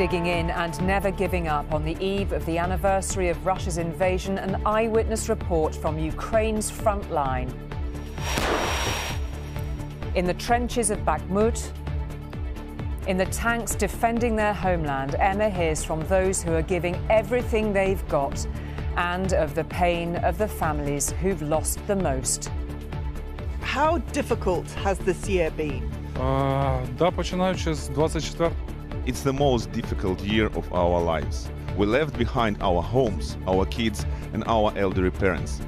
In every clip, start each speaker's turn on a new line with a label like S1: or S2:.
S1: Digging in and never giving up on the eve of the anniversary of Russia's invasion, an eyewitness report from Ukraine's front line. In the trenches of Bakhmut, in the tanks defending their homeland, Emma hears from those who are giving everything they've got and of the pain of the families who've lost the most.
S2: How difficult has this year been?
S3: А, да, починаючи з 24
S4: it's the most difficult year of our lives. We left behind our homes, our kids, and our elderly parents.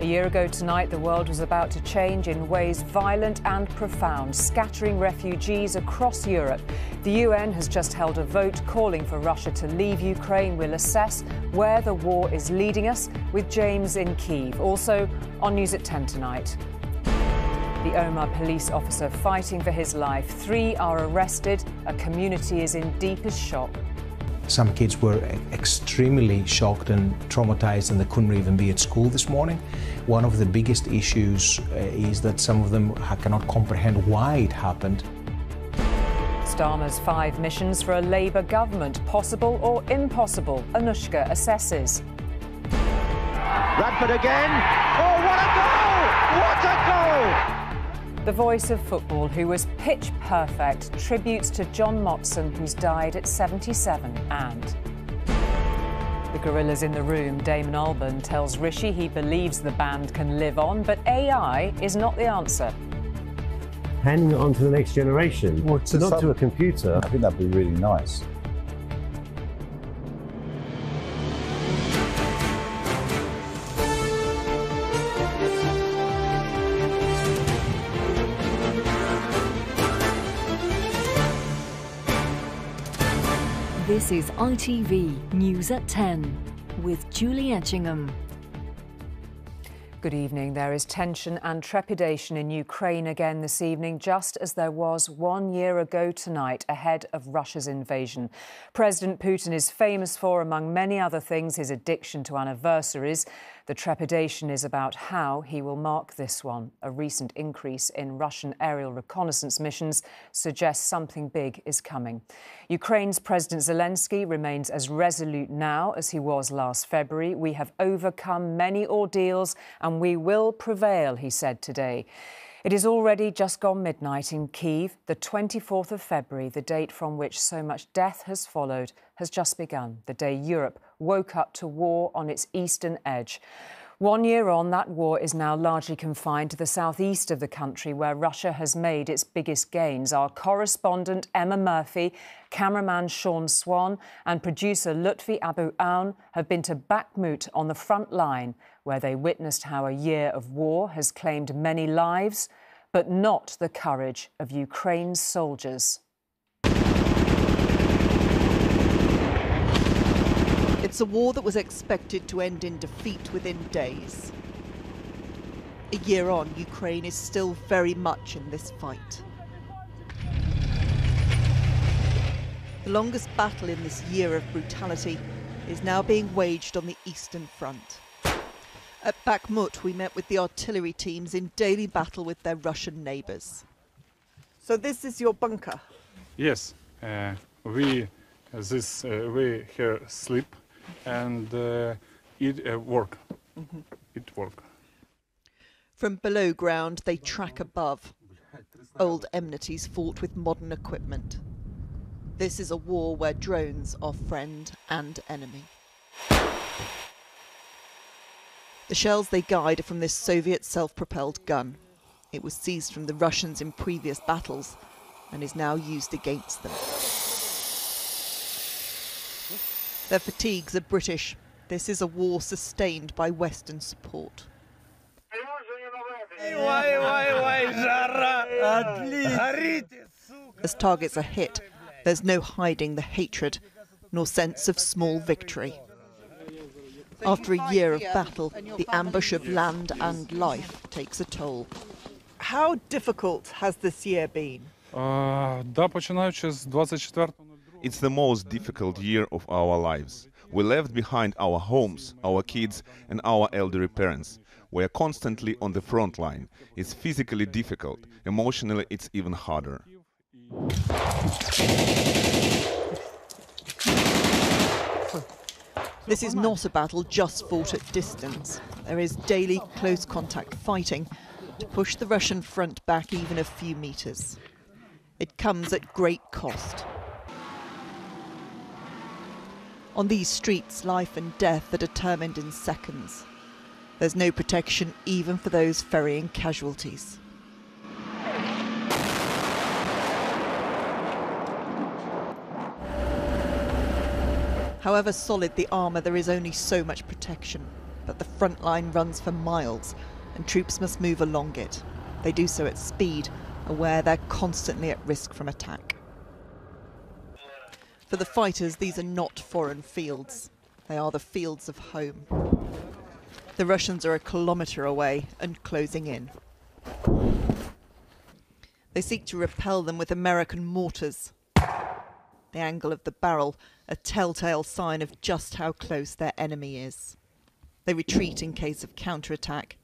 S1: A year ago tonight, the world was about to change in ways violent and profound, scattering refugees across Europe. The UN has just held a vote calling for Russia to leave Ukraine. We'll assess where the war is leading us with James in Kiev. Also on News at 10 tonight. The Omagh police officer fighting for his life. Three are arrested. A community is in deepest shock.
S5: Some kids were extremely shocked and traumatized, and they couldn't even be at school this morning. One of the biggest issues uh, is that some of them cannot comprehend why it happened.
S1: Starmer's five missions for a Labour government. Possible or impossible? Anushka assesses.
S6: Radford again.
S1: The voice of football, who was pitch perfect, tributes to John Motson, who's died at 77, and the Gorillaz in the room. Damon Albarn tells Rishi he believes the band can live on, but AI is not the answer.
S7: handing it on to the next generation,
S8: Well, to
S7: not
S8: some-
S7: to a computer.
S8: I think that'd be really nice.
S9: This is ITV News at 10 with Julie Etchingham.
S1: Good evening. There is tension and trepidation in Ukraine again this evening, just as there was one year ago tonight ahead of Russia's invasion. President Putin is famous for, among many other things, his addiction to anniversaries. The trepidation is about how he will mark this one. A recent increase in Russian aerial reconnaissance missions suggests something big is coming. Ukraine's President Zelensky remains as resolute now as he was last February. We have overcome many ordeals and we will prevail, he said today. It is already just gone midnight in Kiev. The 24th of February, the date from which so much death has followed, has just begun. The day Europe woke up to war on its eastern edge. One year on, that war is now largely confined to the southeast of the country, where Russia has made its biggest gains. Our correspondent Emma Murphy, cameraman Sean Swan, and producer Lutfi Abu Aoun have been to Bakhmut on the front line, where they witnessed how a year of war has claimed many lives, but not the courage of Ukraine's soldiers.
S2: It's a war that was expected to end in defeat within days. A year on, Ukraine is still very much in this fight. The longest battle in this year of brutality is now being waged on the Eastern Front. At Bakhmut, we met with the artillery teams in daily battle with their Russian neighbours. So, this is your bunker.
S3: Yes, uh, we this uh, we here sleep and uh, it uh, work. It work.
S2: From below ground, they track above. Old enmities fought with modern equipment. This is a war where drones are friend and enemy. The shells they guide are from this Soviet self propelled gun. It was seized from the Russians in previous battles and is now used against them. Their fatigues are British. This is a war sustained by Western support. As targets are hit, there's no hiding the hatred nor sense of small victory. After a year of battle, the ambush of land and life takes a toll. How difficult has this year been?
S3: А, да, починаючи з 24
S4: it's the most difficult year of our lives. We left behind our homes, our kids, and our elderly parents. We are constantly on the front line. It's physically difficult. Emotionally, it's even harder.
S2: This is not a battle just fought at distance. There is daily close contact fighting to push the Russian front back even a few metres. It comes at great cost. On these streets, life and death are determined in seconds. There's no protection even for those ferrying casualties. However solid the armour, there is only so much protection. But the front line runs for miles, and troops must move along it. They do so at speed, aware they're constantly at risk from attack. For the fighters, these are not foreign fields. They are the fields of home. The Russians are a kilometre away and closing in. They seek to repel them with American mortars. The angle of the barrel, a telltale sign of just how close their enemy is. They retreat in case of counterattack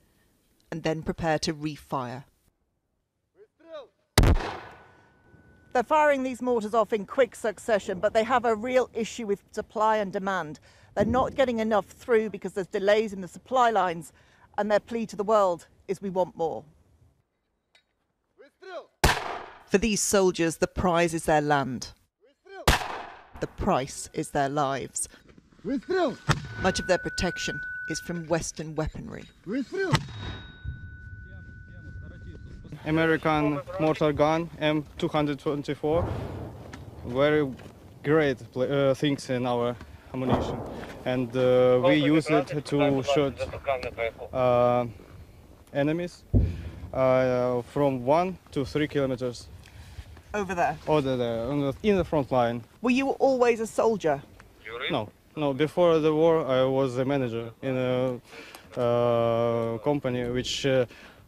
S2: and then prepare to refire. They're firing these mortars off in quick succession, but they have a real issue with supply and demand. They're not getting enough through because there's delays in the supply lines, and their plea to the world is we want more. For these soldiers, the prize is their land. The price is their lives. Much of their protection is from Western weaponry.
S8: American mortar gun M224. Very great uh, things in our ammunition, and uh, we use it to shoot uh, enemies uh, from one to three kilometers.
S2: Over there.
S8: Over there, the, in the front line.
S2: Were you always a soldier?
S8: No, no. Before the war, I was a manager in a uh, company which uh,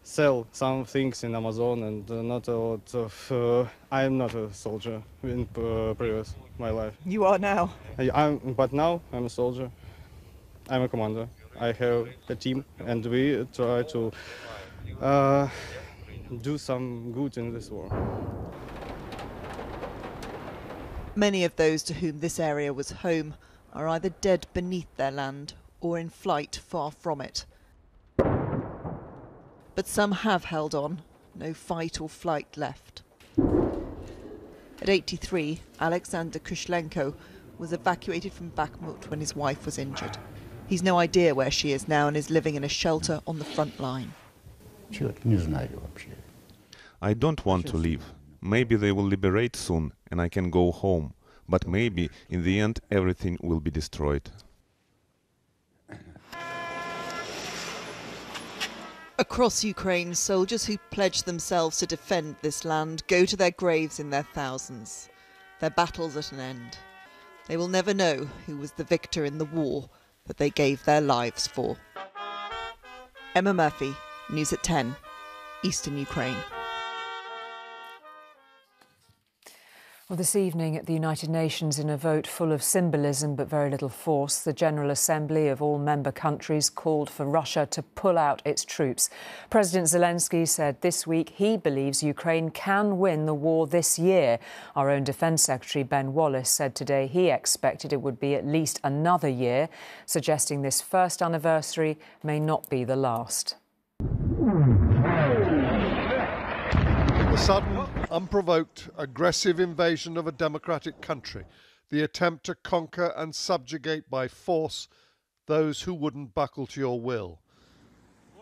S8: sell some things in Amazon and uh, not a lot of. Uh, I'm not a soldier in uh, previous my life.
S2: You are now.
S8: I, I'm, but now I'm a soldier. I'm a commander. I have a team, and we try to uh, do some good in this war.
S2: Many of those to whom this area was home are either dead beneath their land or in flight far from it. But some have held on, no fight or flight left. At 83, Alexander Kushlenko was evacuated from Bakhmut when his wife was injured. He's no idea where she is now and is living in a shelter on the front line.
S4: I don't want to leave. Maybe they will liberate soon and I can go home. But maybe in the end everything will be destroyed.
S2: Across Ukraine, soldiers who pledge themselves to defend this land go to their graves in their thousands. Their battle's at an end. They will never know who was the victor in the war that they gave their lives for. Emma Murphy, News at 10, Eastern Ukraine.
S1: Well, this evening at the United Nations, in a vote full of symbolism but very little force, the General Assembly of all member countries called for Russia to pull out its troops. President Zelensky said this week he believes Ukraine can win the war this year. Our own Defence Secretary Ben Wallace said today he expected it would be at least another year, suggesting this first anniversary may not be the last.
S10: The sudden, unprovoked, aggressive invasion of a democratic country, the attempt to conquer and subjugate by force those who wouldn't buckle to your will.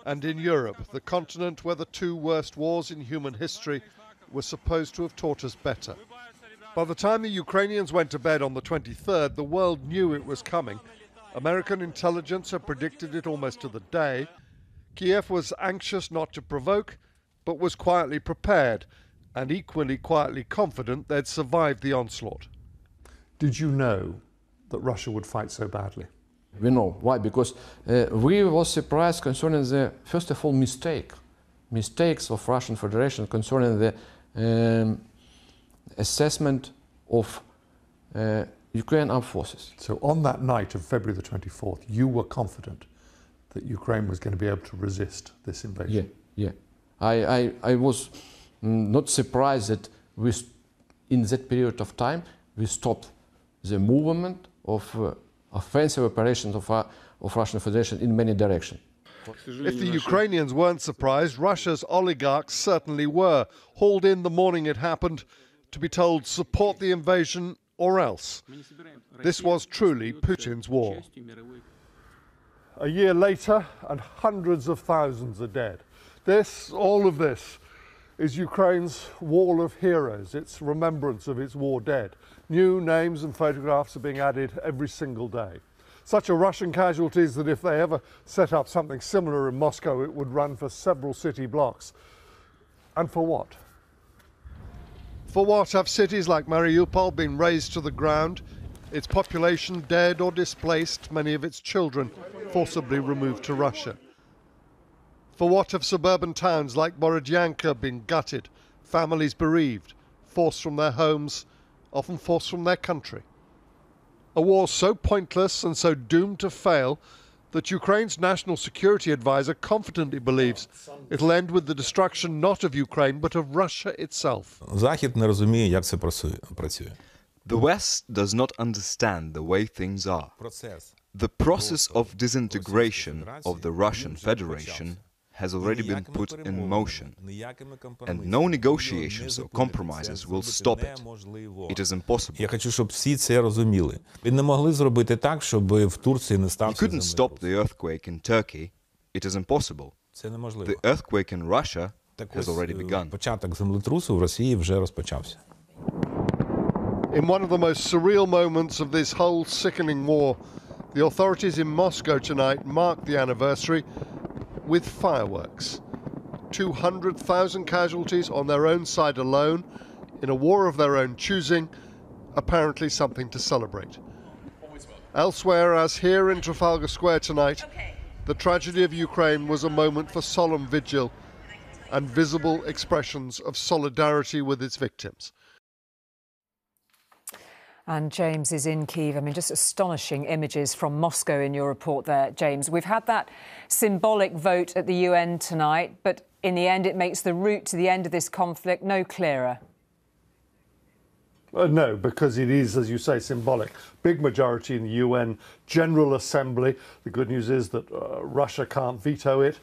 S10: And in Europe, the continent where the two worst wars in human history were supposed to have taught us better. By the time the Ukrainians went to bed on the 23rd, the world knew it was coming. American intelligence had predicted it almost to the day. Kiev was anxious not to provoke, but was quietly prepared and equally quietly confident they'd survived the onslaught.
S11: Did you know that Russia would fight so badly?
S12: We know why because uh, we were surprised concerning the first of all mistake, mistakes of Russian Federation concerning the um, assessment of uh, Ukraine armed forces.
S11: So on that night of February the 24th, you were confident that Ukraine was going to be able to resist this invasion.
S12: Yeah, yeah. I, I, I was not surprised that we, in that period of time, we stopped the movement of uh, offensive operations of, uh, of Russian Federation in many directions.
S10: If the Ukrainians weren't surprised, Russia's oligarchs certainly were. Hauled in the morning it happened to be told support the invasion or else. This was truly Putin's war. A year later, and hundreds of thousands are dead. This, all of this, is Ukraine's wall of heroes, its remembrance of its war dead. New names and photographs are being added every single day. Such are Russian casualties that if they ever set up something similar in Moscow, it would run for several city blocks. And for what? For what have cities like Mariupol been razed to the ground, its population dead or displaced, many of its children forcibly removed to Russia? For what have suburban towns like Borodyanka been gutted, families bereaved, forced from their homes, often forced from their country? A war so pointless and so doomed to fail that Ukraine's national security advisor confidently believes it'll end with the destruction not of Ukraine but of Russia itself.
S13: The West does not understand the way things are. The process of disintegration of the Russian Federation has already been put in motion, and no negotiations or compromises will stop it. It is impossible.
S14: Я хочу, щоб всі це розуміли. Ви не могли зробити так, щоб в Турції не
S13: You
S14: стався
S13: couldn't stop the earthquake in Turkey. It is impossible.
S14: Це неможливо.
S13: The earthquake in Russia
S14: Так
S13: has
S14: ось,
S13: already
S14: е,
S13: begun.
S14: початок землетрусу в Росії вже розпочався.
S10: In one of the most surreal moments of this whole sickening war, the authorities in Moscow tonight mark the anniversary with fireworks. 200,000 casualties on their own side alone, in a war of their own choosing, apparently something to celebrate. Elsewhere, as here in Trafalgar Square tonight, the tragedy of Ukraine was a moment for solemn vigil and visible expressions of solidarity with its victims.
S1: And James is in Kiev. I mean, just astonishing images from Moscow in your report there, James. We've had that symbolic vote at the UN tonight, but in the end, it makes the route to the end of this conflict no clearer.
S10: Uh, no, because it is, as you say, symbolic. Big majority in the UN General Assembly. The good news is that uh, Russia can't veto it.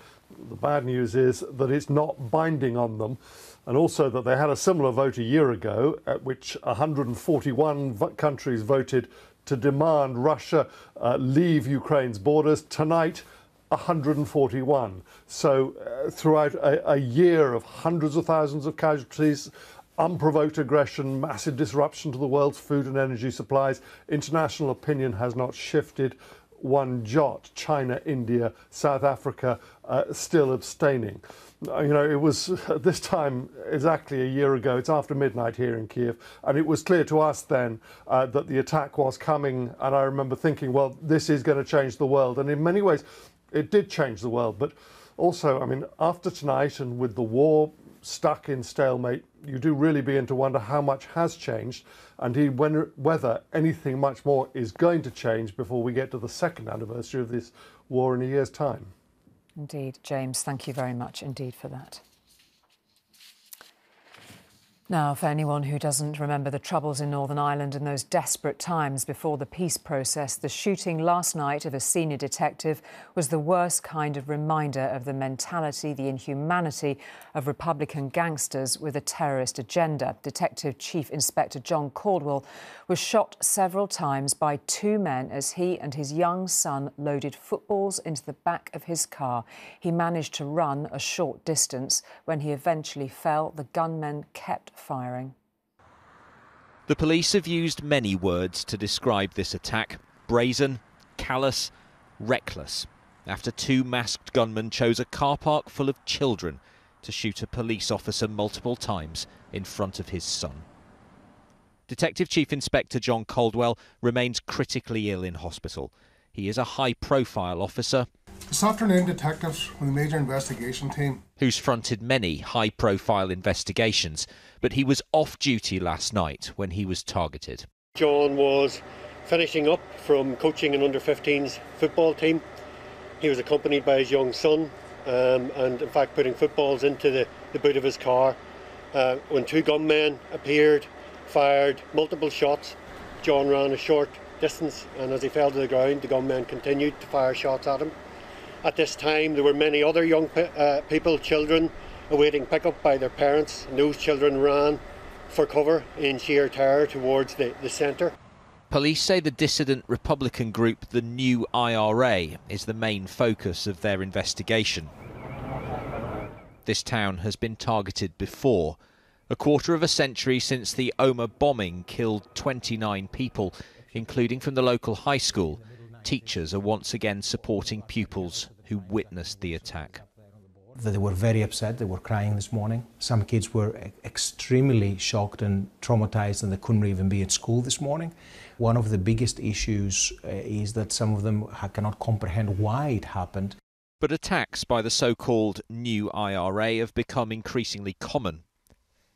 S10: The bad news is that it's not binding on them. And also that they had a similar vote a year ago, at which 141 vo- countries voted to demand Russia uh, leave Ukraine's borders. Tonight, 141. So, uh, throughout a, a year of hundreds of thousands of casualties, unprovoked aggression, massive disruption to the world's food and energy supplies, international opinion has not shifted one jot. China, India, South Africa uh, still abstaining. Uh, You know, it was at this time exactly a year ago. It's after midnight here in Kiev, and it was clear to us then uh, that the attack was coming. And I remember thinking, well, this is going to change the world. And in many ways, it did change the world. But also, I mean, after tonight and with the war stuck in stalemate, you do really begin to wonder how much has changed, and indeed when, whether anything much more is going to change before we get to the second anniversary of this war in a year's time.
S1: Indeed, James, thank you very much indeed for that. Now, for anyone who doesn't remember the troubles in Northern Ireland in those desperate times before the peace process, the shooting last night of a senior detective was the worst kind of reminder of the mentality, the inhumanity of Republican gangsters with a terrorist agenda. Detective Chief Inspector John Caldwell was shot several times by two men as he and his young son loaded footballs into the back of his car. He managed to run a short distance. When he eventually fell, the gunmen kept firing.
S15: The police have used many words to describe this attack brazen, callous, reckless. After two masked gunmen chose a car park full of children to shoot a police officer multiple times in front of his son. Detective Chief Inspector John Caldwell remains critically ill in hospital. He is a high profile officer
S16: This afternoon, detectives from the major investigation team
S15: who's fronted many high profile investigations, but he was off duty last night when he was targeted.
S17: John was finishing up from coaching an under 15s football team. He was accompanied by his young son um, and, in fact, putting footballs into the, the boot of his car. Uh, when two gunmen appeared, fired multiple shots, John ran a short distance, and as he fell to the ground, the gunmen continued to fire shots at him. At this time, there were many other young pe- uh, people, children, awaiting pickup by their parents, and those children ran for cover in sheer terror towards the, the centre.
S15: Police say the dissident Republican group, the New IRA, is the main focus of their investigation. This town has been targeted before. A quarter of a century since the Omagh bombing killed 29 people, including from the local high school, teachers are once again supporting pupils who witnessed the attack.
S5: They were very upset, they were crying this morning. Some kids were extremely shocked and traumatized and they couldn't even be at school this morning. One of the biggest issues uh, is that some of them cannot comprehend why it happened.
S15: But attacks by the so called new IRA have become increasingly common.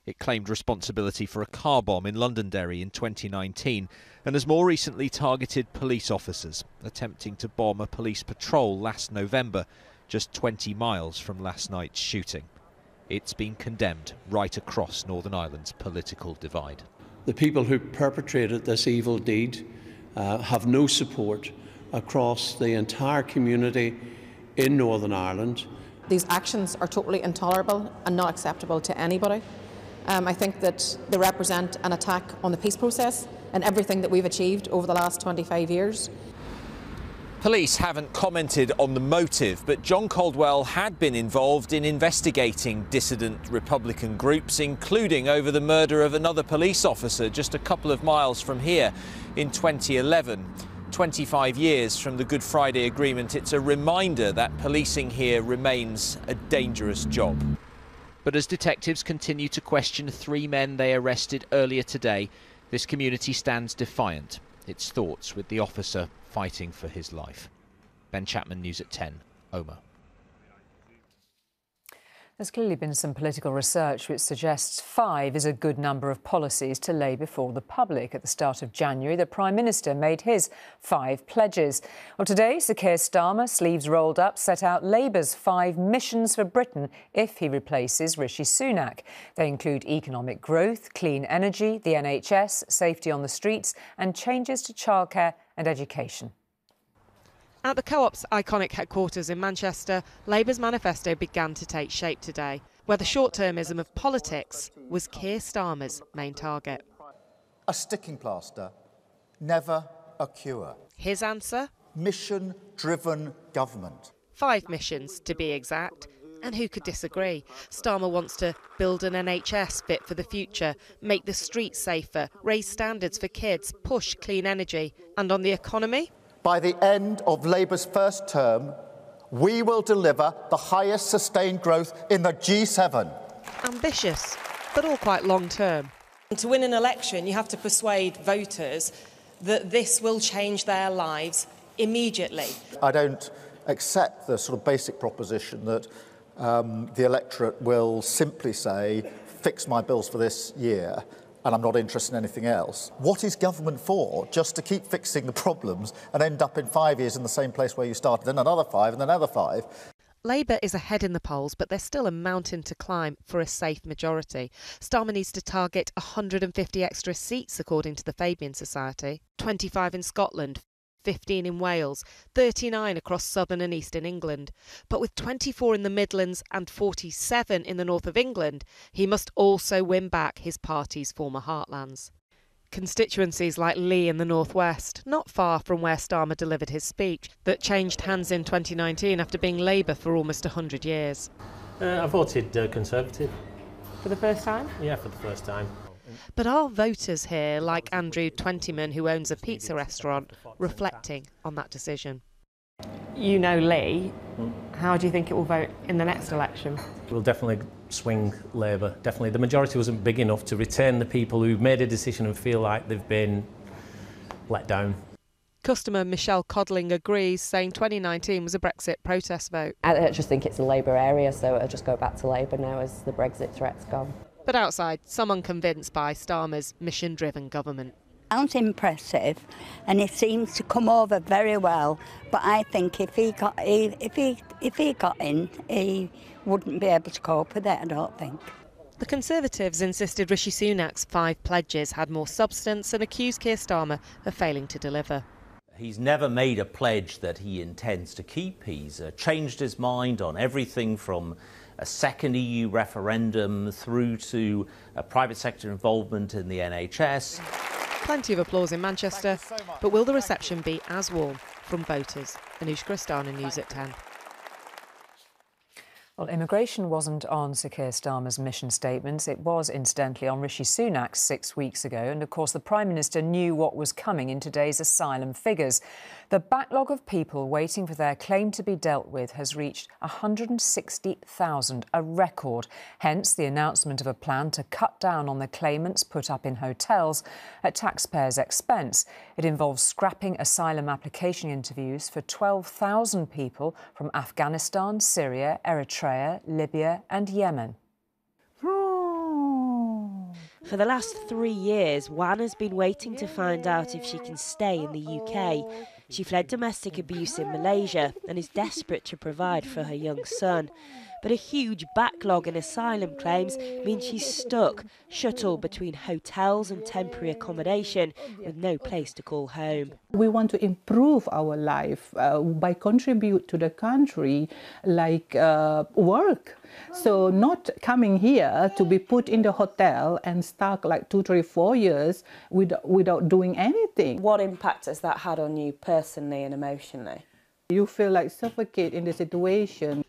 S15: It claimed responsibility for a car bomb in Londonderry in 2019 and has more recently targeted police officers, attempting to bomb a police patrol last November, just 20 miles from last night's shooting. It's been condemned right across Northern Ireland's political divide.
S18: The people who perpetrated this evil deed uh, have no support across the entire community in Northern Ireland.
S19: These actions are totally intolerable and not acceptable to anybody. Um, I think that they represent an attack on the peace process and everything that we've achieved over the last 25 years.
S15: Police haven't commented on the motive, but John Caldwell had been involved in investigating dissident Republican groups, including over the murder of another police officer just a couple of miles from here in 2011. 25 years from the Good Friday Agreement, it's a reminder that policing here remains a dangerous job. But as detectives continue to question three men they arrested earlier today, this community stands defiant, its thoughts with the officer fighting for his life. Ben Chapman, News at 10, Omagh.
S1: There's clearly been some political research which suggests five is a good number of policies to lay before the public. At the start of January, the Prime Minister made his five pledges. Well, today, Sir Keir Starmer, sleeves rolled up, set out Labour's five missions for Britain if he replaces Rishi Sunak. They include economic growth, clean energy, the NHS, safety on the streets, and changes to childcare and education.
S20: At the Co op's iconic headquarters in Manchester, Labour's manifesto began to take shape today, where the short termism of politics was Keir Starmer's main target.
S21: A sticking plaster, never a cure.
S20: His answer?
S21: Mission driven government.
S20: Five missions, to be exact. And who could disagree? Starmer wants to build an NHS fit for the future, make the streets safer, raise standards for kids, push clean energy. And on the economy?
S21: By the end of Labour's first term, we will deliver the highest sustained growth in the G7.
S20: Ambitious, but all quite long term.
S22: To win an election, you have to persuade voters that this will change their lives immediately.
S21: I don't accept the sort of basic proposition that um, the electorate will simply say, fix my bills for this year and I'm not interested in anything else. What is government for? Just to keep fixing the problems and end up in five years in the same place where you started, then another five, and then another five.
S20: Labour is ahead in the polls, but there's still a mountain to climb for a safe majority. Starmer needs to target 150 extra seats, according to the Fabian Society 25 in Scotland, 15 in Wales, 39 across southern and eastern England. But with 24 in the Midlands and 47 in the north of England, he must also win back his party's former heartlands. Constituencies like Leigh in the northwest, not far from where Starmer delivered his speech, that changed hands in 2019 after being Labour for almost 100 years.
S23: Uh, I voted uh, Conservative.
S20: For the first time?
S23: Yeah, for the first time.
S20: But are voters here, like Andrew Twentyman, who owns a pizza restaurant, reflecting on that decision? You know Leigh. How do you think it will vote in the next election?
S23: We'll definitely swing Labour. Definitely. The majority wasn't big enough to retain the people who made a decision and feel like they've been let down.
S20: Customer Michelle Codling agrees, saying 2019 was a Brexit protest vote.
S24: I just think it's a Labour area, so it'll just go back to Labour now as the Brexit threat's gone.
S20: But outside, some unconvinced by Starmer's mission driven government.
S25: Sounds impressive, and it seems to come over very well. But I think if he got if he if he got in, he wouldn't be able to cope with it. I don't think.
S20: The Conservatives insisted Rishi Sunak's five pledges had more substance and accused Keir Starmer of failing to deliver.
S26: He's never made a pledge that he intends to keep. He's uh, changed his mind on everything from a second EU referendum through to private sector involvement in the NHS.
S20: Plenty of applause in Manchester, so but will the reception be as warm from voters? Anushka Asthana, News at 10.
S1: Well, immigration wasn't on Sir Keir Starmer's mission statements. It was, incidentally, on Rishi Sunak's six weeks ago. And of course, the Prime Minister knew what was coming in today's asylum figures. The backlog of people waiting for their claim to be dealt with has reached 160,000, a record. Hence, the announcement of a plan to cut down on the claimants put up in hotels at taxpayers' expense. It involves scrapping asylum application interviews for 12,000 people from Afghanistan, Syria, Eritrea, Libya, and Yemen.
S27: For the last three years, Wan has been waiting to find out if she can stay in the UK. She fled domestic abuse in Malaysia and is desperate to provide for her young son but a huge backlog in asylum claims means she's stuck, shuttled between hotels and temporary accommodation with no place to call home.
S28: We want to improve our life uh, by contribute to the country like uh, work. So not coming here to be put in the hotel and stuck like two, three, four years without, without doing anything.
S27: What impact has that had on you personally and emotionally?
S28: You feel like suffocate in the situation.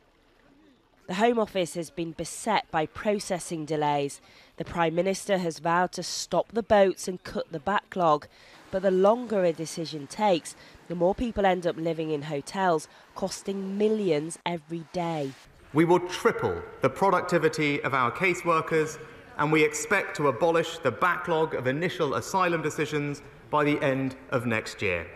S27: The Home Office has been beset by processing delays. The Prime Minister has vowed to stop the boats and cut the backlog. But the longer a decision takes, the more people end up living in hotels, costing millions every day.
S29: We will triple the productivity of our caseworkers, and we expect to abolish the backlog of initial asylum decisions by the end of next year.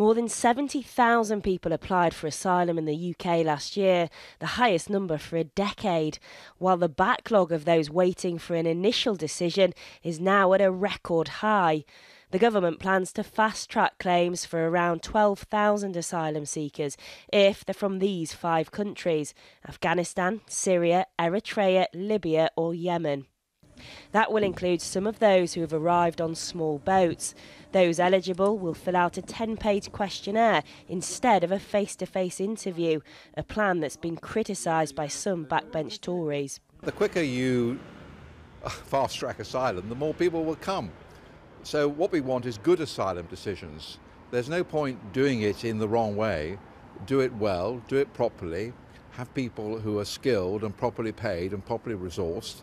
S27: More than 70,000 people applied for asylum in the UK last year, the highest number for a decade, while the backlog of those waiting for an initial decision is now at a record high. The government plans to fast track claims for around 12,000 asylum seekers if they're from these five countries Afghanistan, Syria, Eritrea, Libya, or Yemen. That will include some of those who have arrived on small boats. Those eligible will fill out a 10 page questionnaire instead of a face to face interview, a plan that's been criticised by some backbench Tories.
S30: The quicker you uh, fast track asylum, the more people will come. So, what we want is good asylum decisions. There's no point doing it in the wrong way. Do it well, do it properly, have people who are skilled and properly paid and properly resourced.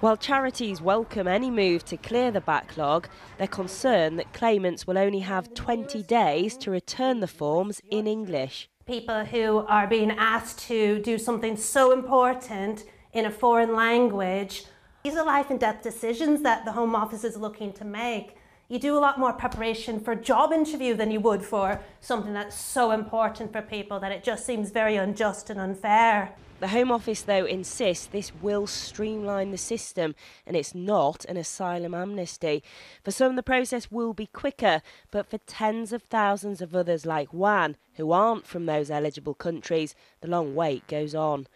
S27: While charities welcome any move to clear the backlog, they're concerned that claimants will only have 20 days to return the forms in English.
S31: People who are being asked to do something so important in a foreign language, these are life and death decisions that the Home Office is looking to make. You do a lot more preparation for a job interview than you would for something that's so important for people that it just seems very unjust and unfair.
S27: The Home Office, though, insists this will streamline the system and it's not an asylum amnesty. For some, the process will be quicker, but for tens of thousands of others like Wan, who aren't from those eligible countries, the long wait goes on.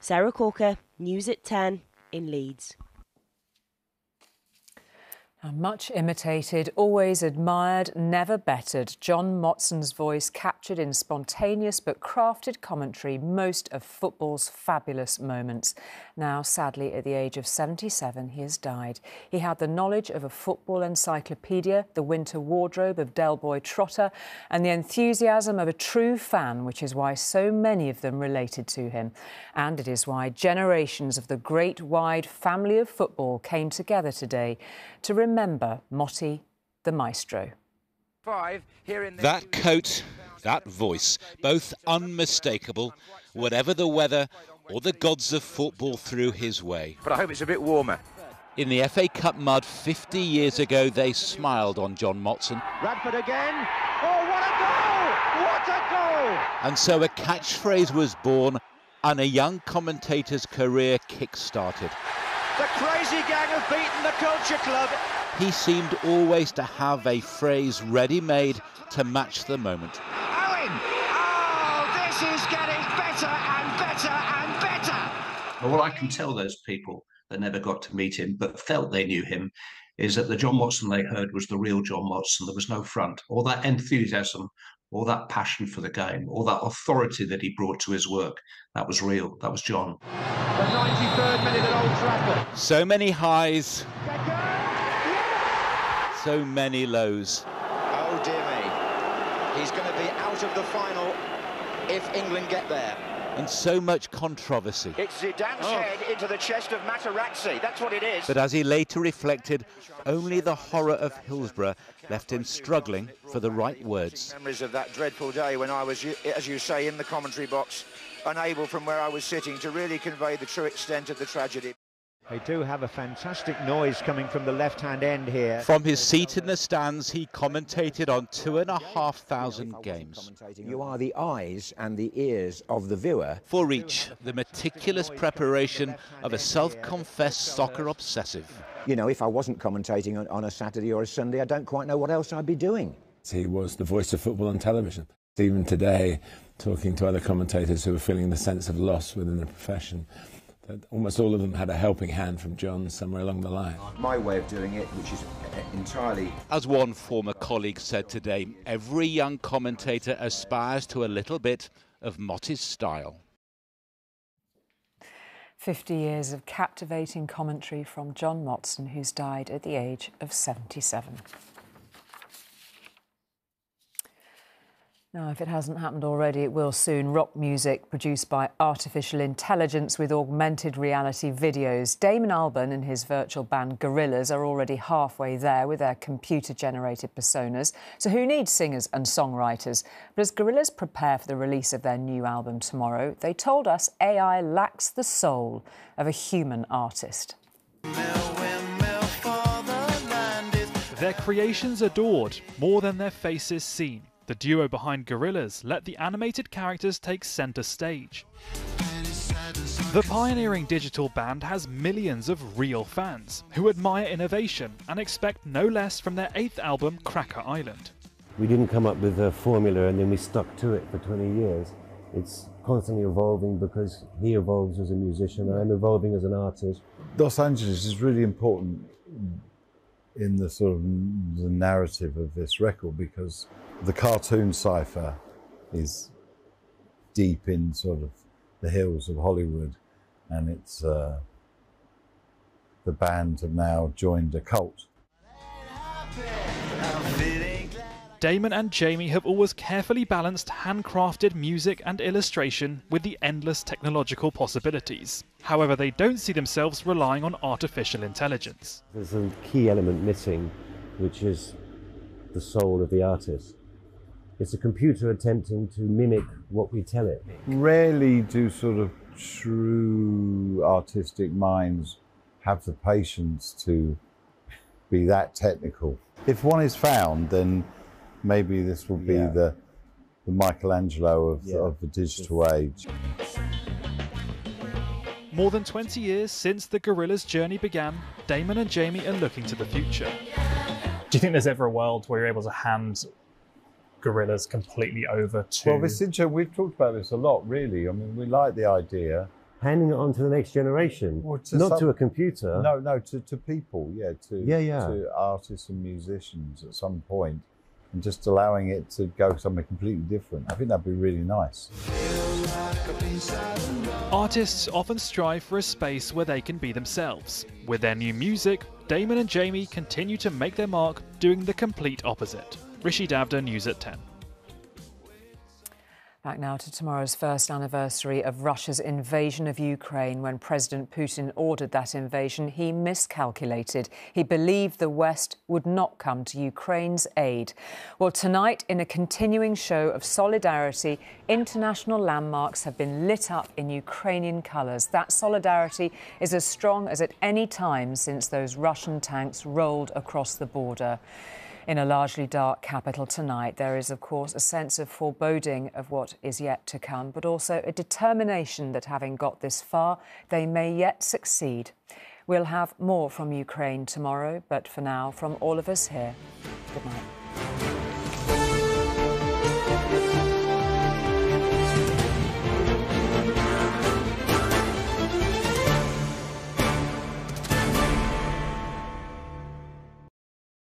S27: Sarah Corker, News at 10 in Leeds.
S1: Much imitated, always admired, never bettered. John Motson's voice captured in spontaneous but crafted commentary most of football's fabulous moments. Now, sadly, at the age of 77, he has died. He had the knowledge of a football encyclopedia, the winter wardrobe of Del Boy Trotter, and the enthusiasm of a true fan, which is why so many of them related to him. And it is why generations of the great wide family of football came together today to remember Motti the maestro.
S32: That coat, that voice, both unmistakable, whatever the weather or the gods of football threw his way.
S33: But I hope it's a bit warmer.
S32: In the FA Cup mud 50 years ago, they smiled on John Motson.
S33: Radford again. Oh, what a goal! What a goal!
S32: And so a catchphrase was born and a young commentator's career kick-started.
S33: The crazy gang have beaten the Culture Club.
S32: He seemed always to have a phrase ready-made to match the moment.
S33: Owen! Oh, this is getting better and better and better.
S34: But what I can tell those people that never got to meet him but felt they knew him is that the John Motson they heard was the real John Motson. There was no front. All that enthusiasm, all that passion for the game, all that authority that he brought to his work, that was real. That was John.
S32: The 93rd minute at Old Trafford. So many highs. So many lows.
S35: Oh dear me. He's going to be out of the final if England get there.
S32: And so much controversy.
S35: It's Zidane's oh. head into the chest of Materazzi. That's what it is.
S32: But as he later reflected, only the horror of Hillsborough left him struggling for the right words.
S35: Memories of that dreadful day when I was, as you say, in the commentary box, unable from where I was sitting to really convey the true extent of the tragedy.
S36: They do have a fantastic noise coming from the left-hand end here.
S32: From his seat in the stands, he commentated on two and a half thousand games.
S36: You are the eyes and the ears of the viewer.
S32: For each, the meticulous preparation of a self-confessed soccer obsessive.
S36: You know, if I wasn't commentating on, on a Saturday or a Sunday, I don't quite know what else I'd be doing.
S37: He was the voice of football on television. Even today, talking to other commentators who are feeling the sense of loss within the profession, almost all of them had a helping hand from John somewhere along the line.
S36: My way of doing it, which is entirely.
S32: As one former colleague said today, every young commentator aspires to a little bit of Motty's style.
S1: 50 years of captivating commentary from John Motson, who's died at the age of 77. Now, if it hasn't happened already, it will soon. Rock music produced by artificial intelligence with augmented reality videos. Damon Albarn and his virtual band Gorillaz are already halfway there with their computer generated personas. So, who needs singers and songwriters? But as Gorillaz prepare for the release of their new album tomorrow, they told us AI lacks the soul of a human artist.
S38: Their creations adored more than their faces seen. The duo behind Gorillaz let the animated characters take centre stage. The pioneering digital band has millions of real fans who admire innovation and expect no less from their eighth album, Cracker Island.
S39: We didn't come up with a formula and then we stuck to it for 20 years. It's constantly evolving because he evolves as a musician, I'm evolving as an artist.
S40: Los Angeles is really important in the sort of the narrative of this record because the cartoon cipher is deep in sort of the hills of Hollywood, and it's uh, the band have now joined a cult.
S38: Damon and Jamie have always carefully balanced handcrafted music and illustration with the endless technological possibilities. However, they don't see themselves relying on artificial intelligence.
S39: There's a key element missing, which is the soul of the artist. It's a computer attempting to mimic what we tell it.
S40: Rarely do sort of true artistic minds have the patience to be that technical. If one is found, then maybe this will be yeah. the, the Michelangelo of, yeah. of the digital age.
S38: More than 20 years since the Gorillaz' journey began, Damon and Jamie are looking to the future.
S41: Do you think there's ever a world where you're able to hand Gorillaz completely over to.
S40: Well, this interesting. We've talked about this a lot, really. I mean, we like the idea.
S39: Handing it on to the next generation, well, to not some, to a computer.
S40: No, no, to, to people, yeah, to
S39: yeah, yeah.
S40: to artists and musicians at some point, and just allowing it to go somewhere completely different. I think that'd be really nice.
S38: Artists often strive for a space where they can be themselves. With their new music, Damon and Jamie continue to make their mark doing the complete opposite. Rishi Davda, News at 10.
S1: Back now to tomorrow's first anniversary of Russia's invasion of Ukraine. When President Putin ordered that invasion, he miscalculated. He believed the West would not come to Ukraine's aid. Well, tonight, in a continuing show of solidarity, international landmarks have been lit up in Ukrainian colours. That solidarity is as strong as at any time since those Russian tanks rolled across the border. In a largely dark capital tonight, there is, of course, a sense of foreboding of what is yet to come, but also a determination that having got this far, they may yet succeed. We'll have more from Ukraine tomorrow, but for now, from all of us here, good night.